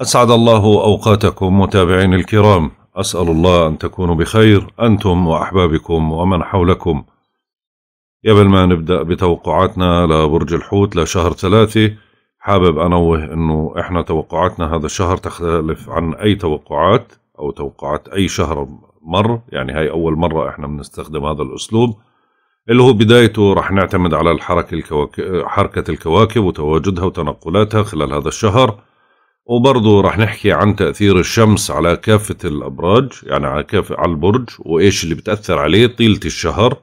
أسعد الله أوقاتكم متابعين الكرام. أسأل الله أن تكونوا بخير أنتم وأحبابكم ومن حولكم. قبل ما نبدأ بتوقعاتنا لبرج الحوت لشهر ثلاثة حابب أنوه أنه إحنا توقعاتنا هذا الشهر تختلف عن أي توقعات أو توقعات أي شهر مر يعني هاي أول مرة إحنا بنستخدم هذا الأسلوب. اللي هو بدايته رح نعتمد على الحركة الكواكب حركة الكواكب وتواجدها وتنقلاتها خلال هذا الشهر. وبرضه رح نحكي عن تأثير الشمس على كافة الأبراج يعني على كافة على البرج وإيش اللي بتأثر عليه طيلة الشهر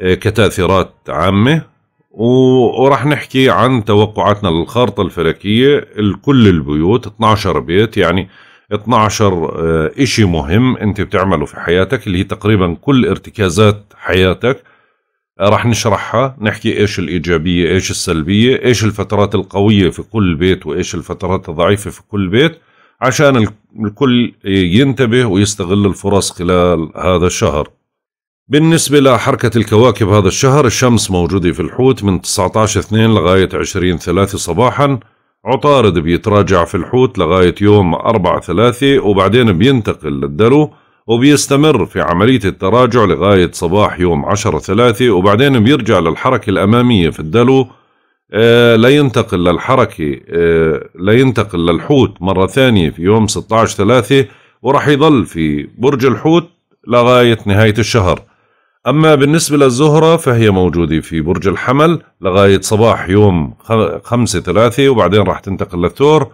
آه، كتأثيرات عامة. ورح نحكي عن توقعاتنا للخارطة الفلكية لكل البيوت 12 بيت يعني 12 آه، إشي مهم أنت بتعمله في حياتك اللي هي تقريبا كل ارتكازات حياتك. راح نشرحها نحكي إيش الإيجابية إيش السلبية إيش الفترات القوية في كل بيت وإيش الفترات الضعيفة في كل بيت عشان الكل ينتبه ويستغل الفرص خلال هذا الشهر. بالنسبة لحركة الكواكب هذا الشهر الشمس موجودة في الحوت من 19 2 لغاية 20 3 صباحا. عطارد بيتراجع في الحوت لغاية يوم 4 3 وبعدين بينتقل للدلو. وبيستمر في عملية التراجع لغاية صباح يوم 10 ثلاثة وبعدين بيرجع للحركة الأمامية في الدلو. آه لا ينتقل للحركة آه لا ينتقل للحوت مرة ثانية في يوم 16 ثلاثة وراح يضل في برج الحوت لغاية نهاية الشهر. أما بالنسبة للزهرة فهي موجودة في برج الحمل لغاية صباح يوم خمسة ثلاثة وبعدين راح تنتقل للثور.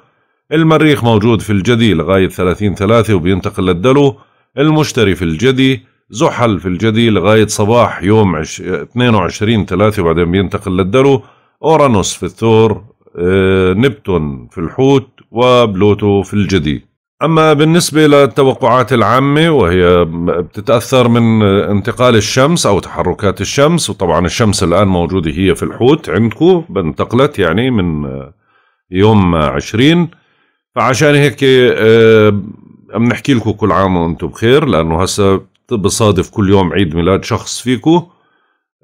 المريخ موجود في الجدي لغاية ثلاثين ثلاثة وبينتقل للدلو. المشتري في الجدي زحل في الجدي لغاية صباح يوم 22 3 وبعدين بينتقل للدلو أورانوس في الثور آه، نبتون في الحوت وبلوتو في الجدي. أما بالنسبة للتوقعات العامة وهي بتتأثر من انتقال الشمس أو تحركات الشمس وطبعا الشمس الآن موجودة هي في الحوت عندكم انتقلت يعني من يوم 20 فعشان هيك آه، عم نحكي لكم كل عام وأنتم بخير لأنه هسه بصادف كل يوم عيد ميلاد شخص فيكم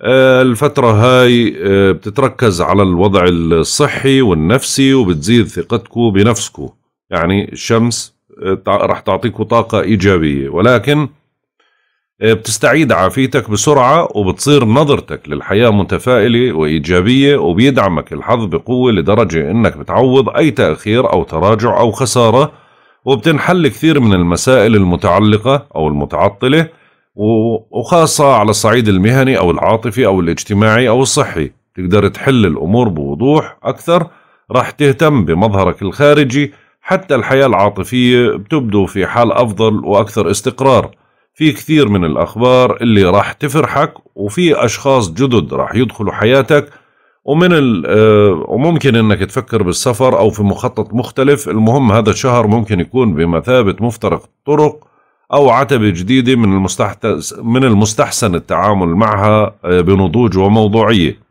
آه، الفترة هاي آه، بتتركز على الوضع الصحي والنفسي وبتزيد ثقتكم بنفسكم يعني الشمس آه، رح تعطيكم طاقة إيجابية. ولكن بتستعيد عافيتك بسرعة وبتصير نظرتك للحياة متفائلة وإيجابية وبيدعمك الحظ بقوة لدرجة إنك بتعوض أي تأخير أو تراجع أو خسارة وبتنحل كثير من المسائل المتعلقة أو المتعطلة وخاصة على الصعيد المهني أو العاطفي أو الاجتماعي أو الصحي. تقدر تحل الأمور بوضوح أكثر. راح تهتم بمظهرك الخارجي. حتى الحياة العاطفية بتبدو في حال أفضل وأكثر استقرار. في كثير من الأخبار اللي راح تفرحك وفي أشخاص جدد راح يدخلوا حياتك ومن آه، وممكن إنك تفكر بالسفر أو في مخطط مختلف. المهم هذا الشهر ممكن يكون بمثابة مفترق طرق أو عتبة جديدة من المستحسن من المستحسن التعامل معها آه، بنضوج وموضوعية.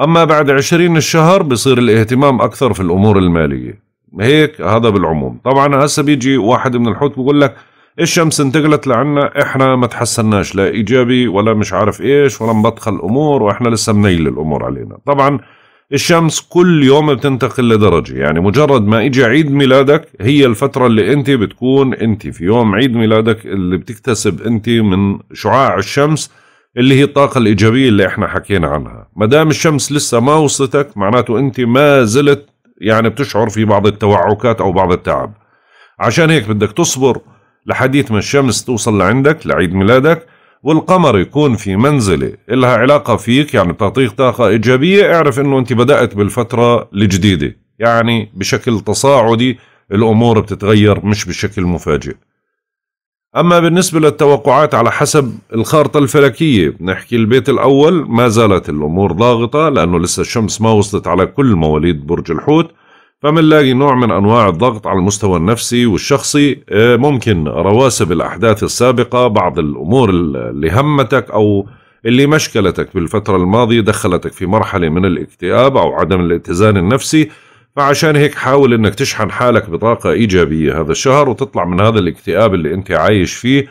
أما بعد عشرين الشهر بصير الاهتمام أكثر في الأمور المالية. هيك هذا بالعموم. طبعا هسه بيجي واحد من الحوت بقول لك الشمس انتقلت لعنا إحنا ما تحسناش لا إيجابي ولا مش عارف إيش ولا مبطخ الأمور وإحنا لسه منيل الأمور علينا. طبعا الشمس كل يوم بتنتقل لدرجة يعني مجرد ما اجى عيد ميلادك هي الفترة اللي أنت بتكون أنت في يوم عيد ميلادك اللي بتكتسب أنت من شعاع الشمس اللي هي الطاقة الإيجابية اللي إحنا حكينا عنها. ما دام الشمس لسه ما وصلتك معناته أنت ما زلت يعني بتشعر في بعض التوعكات أو بعض التعب. عشان هيك بدك تصبر لحديث ما الشمس توصل لعندك لعيد ميلادك والقمر يكون في منزلة إلها علاقة فيك يعني بتعطيك طاقة إيجابية اعرف إنه أنت بدأت بالفترة الجديدة. يعني بشكل تصاعدي الأمور بتتغير مش بشكل مفاجئ. أما بالنسبة للتوقعات على حسب الخارطة الفلكية نحكي البيت الأول ما زالت الأمور ضاغطة لأنه لسه الشمس ما وصلت على كل مواليد برج الحوت. فمنلاقي نوع من أنواع الضغط على المستوى النفسي والشخصي آه، ممكن رواسب الأحداث السابقة بعض الأمور اللي همتك أو اللي مشكلتك بالفترة الماضية دخلتك في مرحلة من الاكتئاب أو عدم الاتزان النفسي. فعشان هيك حاول إنك تشحن حالك بطاقة إيجابية هذا الشهر وتطلع من هذا الاكتئاب اللي أنت عايش فيه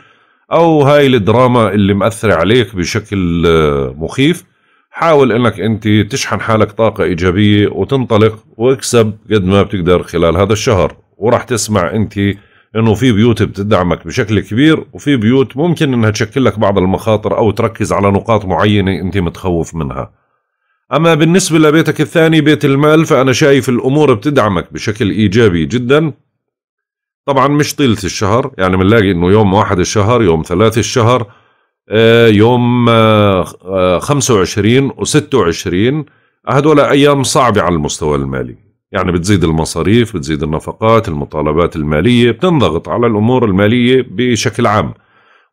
أو هاي الدراما اللي مأثرة عليك بشكل آه، مخيف. حاول إنك أنت تشحن حالك طاقة إيجابية وتنطلق واكسب قد ما بتقدر خلال هذا الشهر. وراح تسمع أنت إنه في بيوت بتدعمك بشكل كبير وفي بيوت ممكن إنها تشكل لك بعض المخاطر أو تركز على نقاط معينة أنت متخوف منها. أما بالنسبة لبيتك الثاني بيت المال فأنا شايف الأمور بتدعمك بشكل إيجابي جدا. طبعا مش طيلة الشهر يعني بنلاقي إنه يوم واحد الشهر يوم ثلاثة الشهر. يوم آه، آه، خمسة وعشرين وستة وعشرين هدول أيام صعبة على المستوى المالي. يعني بتزيد المصاريف بتزيد النفقات المطالبات المالية بتنضغط على الأمور المالية بشكل عام.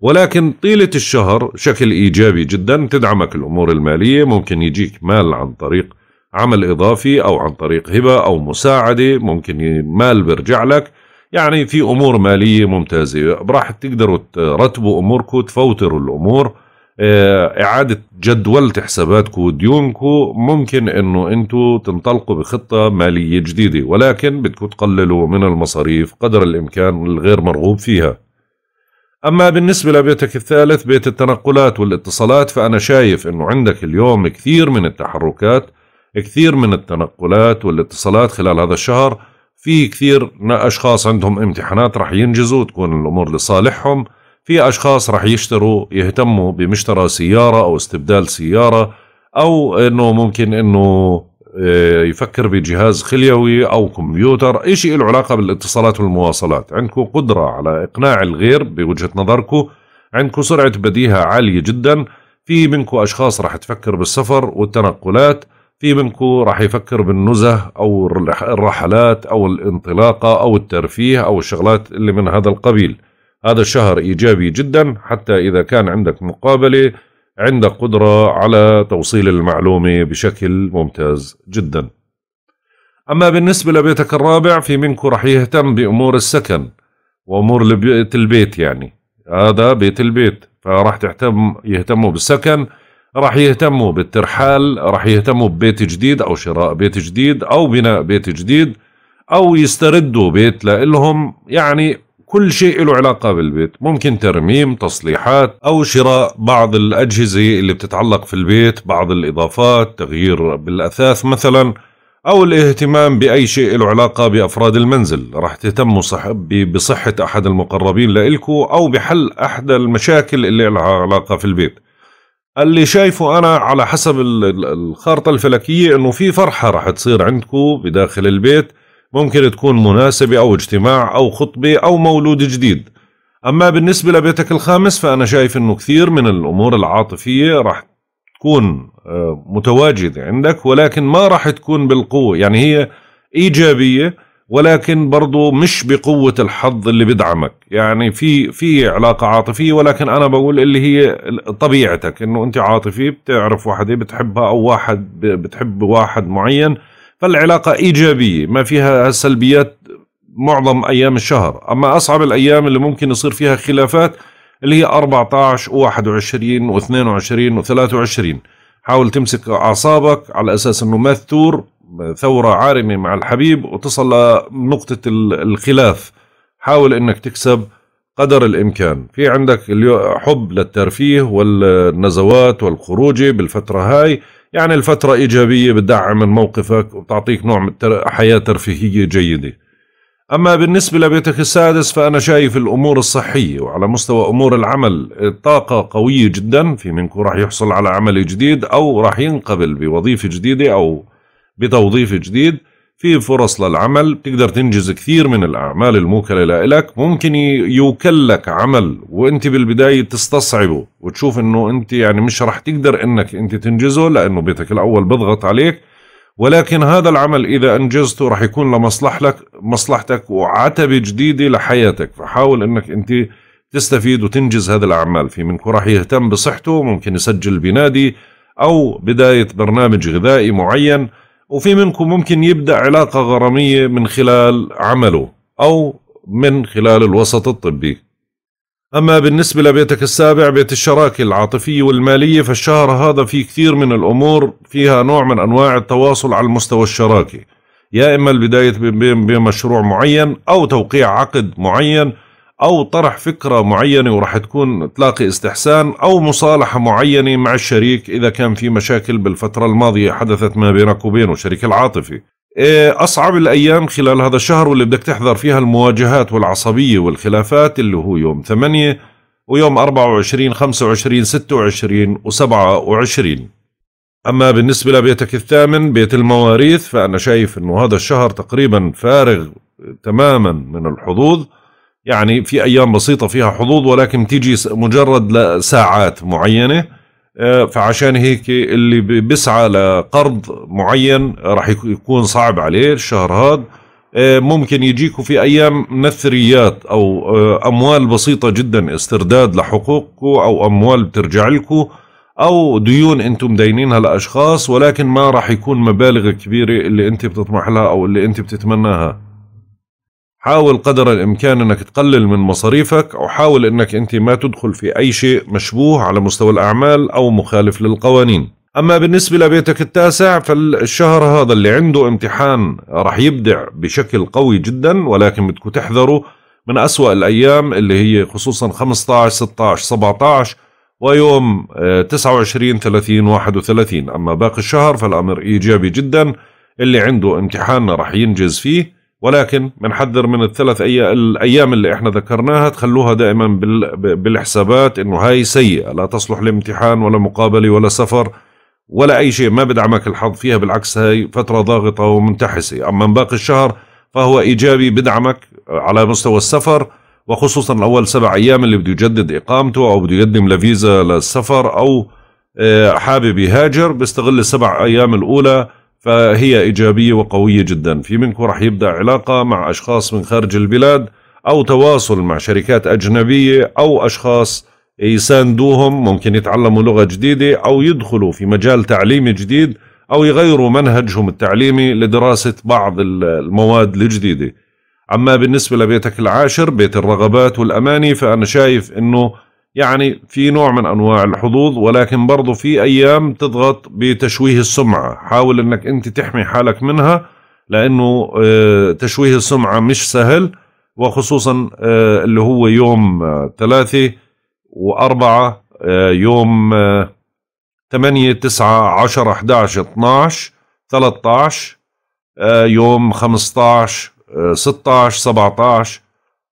ولكن طيلة الشهر شكل إيجابي جدا تدعمك الأمور المالية ممكن يجيك مال عن طريق عمل إضافي أو عن طريق هبة أو مساعدة ممكن مال بيرجع لك. يعني في أمور مالية ممتازة. راح تقدروا ترتبوا أموركم تفوتروا الأمور. آه، إعادة جدولة حساباتكم وديونكم ممكن إنه أنتم تنطلقوا بخطة مالية جديدة ولكن بدكم تقللوا من المصاريف قدر الإمكان الغير مرغوب فيها. أما بالنسبة لبيتك الثالث بيت التنقلات والاتصالات فأنا شايف إنه عندك اليوم كثير من التحركات كثير من التنقلات والاتصالات خلال هذا الشهر. في كثير اشخاص عندهم امتحانات راح ينجزوا تكون الأمور لصالحهم. في أشخاص راح يشتروا يهتموا بمشترى سيارة أو استبدال سيارة أو إنه ممكن إنه آه، يفكر بجهاز خليوي أو كمبيوتر شيء له علاقة بالاتصالات والمواصلات. عندكم قدرة على إقناع الغير بوجهة نظركم. عندكم سرعة بديهة عالية جدا. في منكم أشخاص راح تفكر بالسفر والتنقلات. في منكم راح يفكر بالنزه أو الرحلات أو الانطلاقة أو الترفيه أو الشغلات اللي من هذا القبيل. هذا الشهر إيجابي جدا حتى إذا كان عندك مقابلة عندك قدرة على توصيل المعلومة بشكل ممتاز جدا. أما بالنسبة لبيتك الرابع في منكم راح يهتم بأمور السكن وأمور بيت البيت يعني. هذا بيت البيت فراح تهتم يهتموا بالسكن راح يهتموا بالترحال راح يهتموا ببيت جديد أو شراء بيت جديد أو بناء بيت جديد أو يستردوا بيت لهم يعني كل شيء له علاقة بالبيت. ممكن ترميم تصليحات أو شراء بعض الأجهزة اللي بتتعلق في البيت بعض الإضافات تغيير بالأثاث مثلا أو الاهتمام بأي شيء له علاقة بأفراد المنزل. راح تهتموا صح بصحة أحد المقربين لإلكو أو بحل أحد المشاكل اللي لها علاقة في البيت. اللي شايفه أنا على حسب الخارطة الفلكية إنه في فرحة راح تصير عندكم بداخل البيت ممكن تكون مناسبة أو اجتماع أو خطبة أو مولود جديد. أما بالنسبة لبيتك الخامس فأنا شايف إنه كثير من الأمور العاطفية راح تكون آه، متواجدة عندك ولكن ما راح تكون بالقوة. يعني هي إيجابية ولكن برضو مش بقوة الحظ اللي بدعمك يعني في في علاقة عاطفية ولكن أنا بقول اللي هي طبيعتك إنه أنت عاطفي بتعرف واحدة بتحبها أو واحد بتحب واحد معين فالعلاقة إيجابية ما فيها سلبيات معظم أيام الشهر. أما أصعب الأيام اللي ممكن يصير فيها خلافات اللي هي 14 و21 و22 و23 حاول تمسك أعصابك على أساس أنه ما تثور ثورة عارمة مع الحبيب وتصل لنقطة الخلاف. حاول إنك تكسب قدر الإمكان. في عندك حب للترفيه والنزوات والخروج بالفترة هاي. يعني الفترة إيجابية بتدعم من موقفك وبتعطيك نوع من حياة ترفيهية جيدة. أما بالنسبة لبيتك السادس فأنا شايف الأمور الصحية وعلى مستوى أمور العمل الطاقة قوية جدا. في منكم راح يحصل على عمل جديد أو راح ينقبل بوظيفة جديدة أو بتوظيف جديد في فرص للعمل. بتقدر تنجز كثير من الأعمال الموكلة لك ممكن يوكل لك عمل وأنت بالبداية تستصعبه وتشوف إنه أنت يعني مش رح تقدر إنك أنت تنجزه لأنه بيتك الأول بضغط عليك. ولكن هذا العمل إذا أنجزته رح يكون لمصلحتك مصلحتك وعتبة جديدة لحياتك. فحاول إنك أنت تستفيد وتنجز هذه الأعمال. في منكم راح يهتم بصحته ممكن يسجل بنادي أو بداية برنامج غذائي معين. وفي منكم ممكن يبدأ علاقة غرامية من خلال عمله أو من خلال الوسط الطبي. أما بالنسبة لبيتك السابع بيت الشراكة العاطفية والمالية فالشهر هذا فيه كثير من الأمور فيها نوع من أنواع التواصل على المستوى الشراكي. يا إما البداية بمشروع معين أو توقيع عقد معين أو طرح فكرة معينة وراح تكون تلاقي استحسان أو مصالحة معينة مع الشريك إذا كان في مشاكل بالفترة الماضية حدثت ما بينك وبينه شريك العاطفي. إيه، أصعب الأيام خلال هذا الشهر واللي بدك تحذر فيها المواجهات والعصبية والخلافات اللي هو يوم 8 ويوم 24 25 26 و27 أما بالنسبة لبيتك الثامن بيت المواريث فأنا شايف أنه هذا الشهر تقريبا فارغ تماما من الحظوظ. يعني في أيام بسيطة فيها حظوظ ولكن تيجي مجرد لساعات معينة آه، فعشان هيك اللي بيسعى لقرض معين راح يكون صعب عليه الشهر هذا. آه، ممكن يجيكوا في أيام نثريات أو آه، أموال بسيطة جدا استرداد لحقوقكم أو أموال بترجع لكم أو ديون أنتم مدينينها لأشخاص ولكن ما راح يكون مبالغ كبيرة اللي أنت بتطمح لها أو اللي أنت بتتمناها. حاول قدر الإمكان إنك تقلل من مصاريفك أو حاول إنك أنت ما تدخل في أي شيء مشبوه على مستوى الأعمال أو مخالف للقوانين. أما بالنسبة لبيتك التاسع فالشهر هذا اللي عنده امتحان راح يبدع بشكل قوي جدا ولكن بدكم تحذروا من أسوأ الأيام اللي هي خصوصا 15 16 17 ويوم 29 30 31 أما باقي الشهر فالأمر إيجابي جدا اللي عنده امتحان راح ينجز فيه. ولكن بنحذر من الثلاث أيام الأيام اللي إحنا ذكرناها تخلوها دائما بالحسابات إنه هاي سيئة. لا تصلح لامتحان ولا مقابلة ولا سفر ولا أي شيء ما بدعمك الحظ. فيها بالعكس هاي فترة ضاغطة ومنتحسة. أما باقي الشهر فهو إيجابي بدعمك على مستوى السفر وخصوصا الأول سبع أيام اللي بده يجدد إقامته أو بده يقدم لفيزا للسفر أو آه، حابب يهاجر بيستغل السبع أيام الأولى فهي إيجابية وقوية جدا. في منكم راح يبدأ علاقة مع أشخاص من خارج البلاد أو تواصل مع شركات أجنبية أو أشخاص يساندوهم ممكن يتعلموا لغة جديدة أو يدخلوا في مجال تعليمي جديد أو يغيروا منهجهم التعليمي لدراسة بعض المواد الجديدة. أما بالنسبة لبيتك العاشر بيت الرغبات والأماني فأنا شايف أنه يعني في نوع من أنواع الحظوظ ولكن برضو في أيام تضغط بتشويه السمعة. حاول إنك أنت تحمي حالك منها لأنه آه، تشويه السمعة مش سهل وخصوصا آه، اللي هو يوم آه، ثلاثة وأربعة يوم ثمانية تسعة عشرة 11 12 13 يوم 15 16 17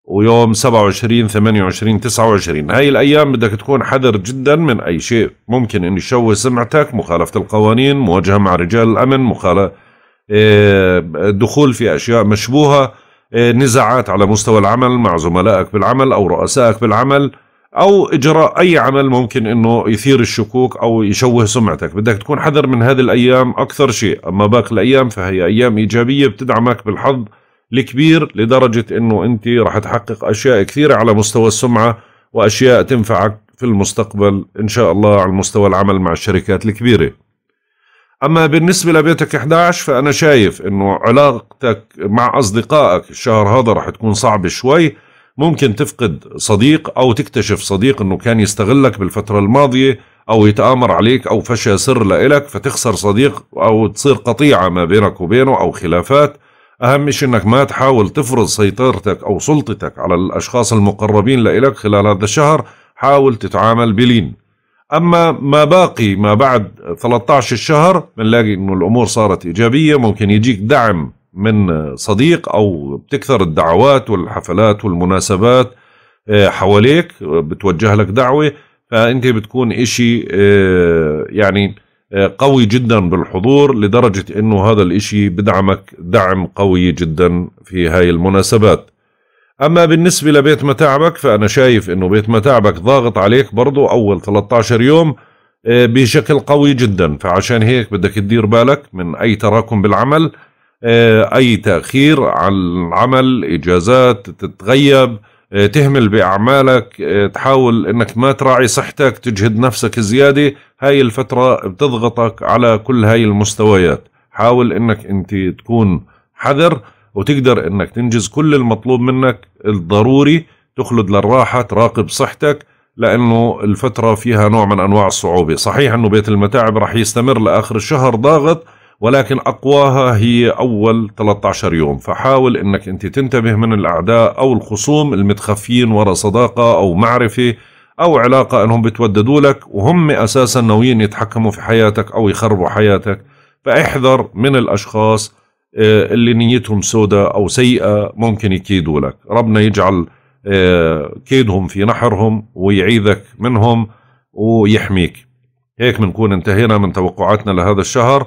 ويوم 27 28 29 هاي الأيام بدك تكون حذر جدا من أي شيء. ممكن ان يشوه سمعتك مخالفة القوانين مواجهة مع رجال الأمن مخالفة دخول في أشياء مشبوهة إيه، نزاعات على مستوى العمل مع زملائك بالعمل أو رؤسائك بالعمل أو إجراء أي عمل ممكن إنه يثير الشكوك أو يشوه سمعتك. بدك تكون حذر من هذه الأيام أكثر شيء. أما باقي الأيام فهي أيام إيجابية بتدعمك بالحظ الكبير لدرجة أنه أنت راح تحقق أشياء كثيرة على مستوى السمعة وأشياء تنفعك في المستقبل إن شاء الله على مستوى العمل مع الشركات الكبيرة. أما بالنسبة لبيتك 11 فأنا شايف أنه علاقتك مع أصدقائك الشهر هذا راح تكون صعبة شوي. ممكن تفقد صديق أو تكتشف صديق أنه كان يستغلك بالفترة الماضية أو يتآمر عليك أو فشى سر لإلك فتخسر صديق أو تصير قطيعة ما بينك وبينه أو خلافات. أهم شيء أنك ما تحاول تفرض سيطرتك أو سلطتك على الأشخاص المقربين لإلك خلال هذا الشهر حاول تتعامل بلين. أما ما باقي ما بعد 13 الشهر بنلاقي أنه الأمور صارت إيجابية ممكن يجيك دعم من صديق أو بتكثر الدعوات والحفلات والمناسبات آه، حواليك بتوجه لك دعوة فأنت بتكون إشي آه، يعني قوي جدا بالحضور لدرجة إنه هذا الإشي بدعمك دعم قوي جدا في هاي المناسبات. أما بالنسبة لبيت متاعبك فأنا شايف إنه بيت متاعبك ضاغط عليك برضو أول 13 يوم آه، بشكل قوي جدا. فعشان هيك بدك تدير بالك من أي تراكم بالعمل آه، أي تأخير على العمل إجازات تتغيب تهمل بأعمالك آه، تحاول إنك ما تراعي صحتك تجهد نفسك زيادة. هاي الفترة بتضغطك على كل هاي المستويات. حاول إنك أنت تكون حذر وتقدر إنك تنجز كل المطلوب منك الضروري. تخلد للراحة تراقب صحتك لأنه الفترة فيها نوع من أنواع الصعوبة. صحيح إنه بيت المتاعب راح يستمر لآخر الشهر ضاغط ولكن أقواها هي أول 13 يوم. فحاول أنك أنت تنتبه من الأعداء أو الخصوم المتخفيين وراء صداقة أو معرفة أو علاقة أنهم بتوددوا لك وهم أساسا ناويين يتحكموا في حياتك أو يخربوا حياتك. فاحذر من الأشخاص آه، اللي نيتهم سوداء أو سيئة ممكن يكيدوا لك. ربنا يجعل آه، كيدهم في نحرهم ويعيذك منهم ويحميك. هيك بنكون انتهينا من توقعاتنا لهذا الشهر.